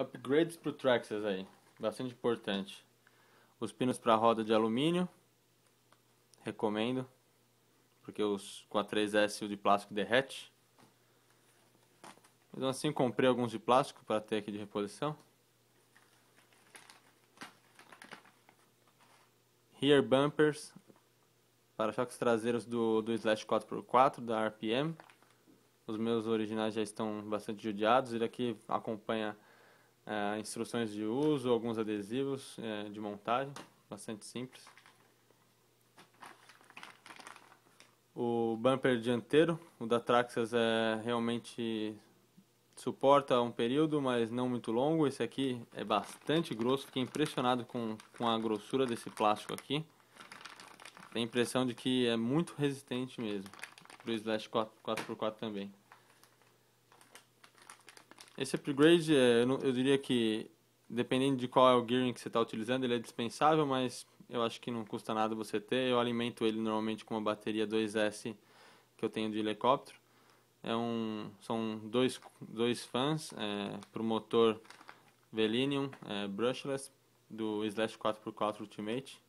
Upgrades para o Traxxas aí, bastante importante. Os pinos para roda de alumínio, recomendo, porque os com a 3S o de plástico derrete. Então assim comprei alguns de plástico para ter aqui de reposição. Rear bumpers, para-choques traseiros do, do Slash 4x4 da RPM. Os meus originais já estão bastante judiados. Ele aqui acompanha é, instruções de uso, alguns adesivos é, de montagem, bastante simples. O bumper dianteiro, o da Traxxas é realmente suporta um período, mas não muito longo. Esse aqui é bastante grosso, fiquei impressionado com, com a grossura desse plástico aqui. Tem a impressão de que é muito resistente mesmo, para o Slash 4, 4x4 também. Esse upgrade, é, eu diria que, dependendo de qual é o gearing que você está utilizando, ele é dispensável, mas eu acho que não custa nada você ter. Eu alimento ele normalmente com uma bateria 2S que eu tenho de helicóptero. É um, são dois, dois fãs é, para o motor Velinium é, brushless do Slash 4x4 Ultimate.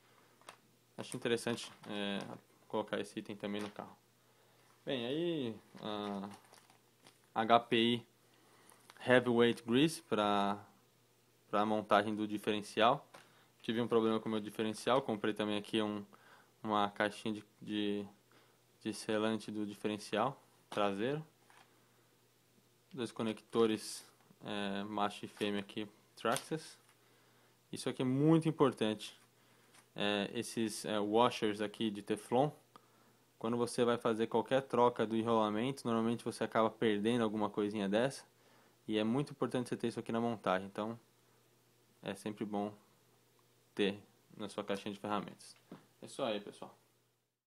Acho interessante é, colocar esse item também no carro. Bem, aí a HPI heavyweight grease para a montagem do diferencial. Tive um problema com o meu diferencial, comprei também aqui um, uma caixinha de, de, de selante do diferencial traseiro. Dois conectores é, macho e fêmea aqui, Traxxas. Isso aqui é muito importante. É, esses é, washers aqui de Teflon, quando você vai fazer qualquer troca do enrolamento, normalmente você acaba perdendo alguma coisinha dessa. E é muito importante você ter isso aqui na montagem, então é sempre bom ter na sua caixinha de ferramentas. É isso aí, pessoal.